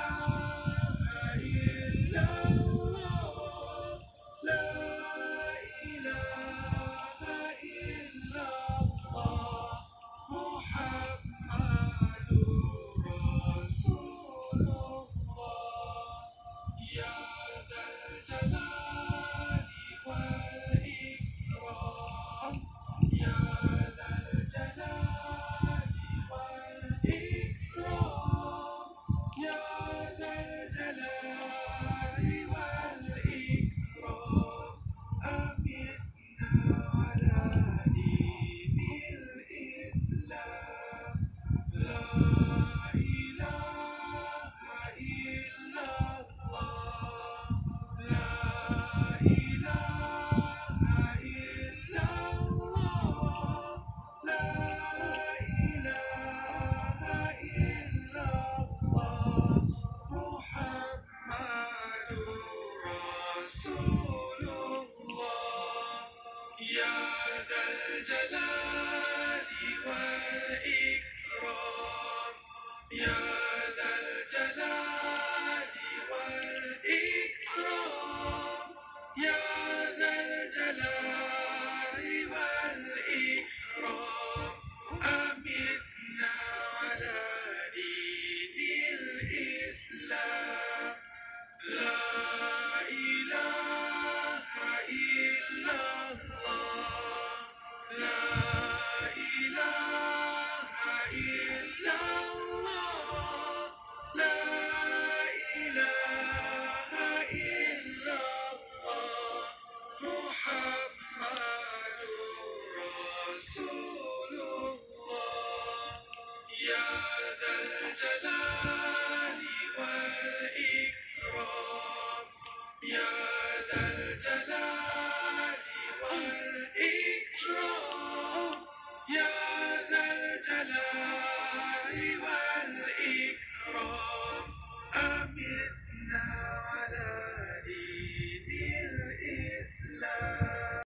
Yeah.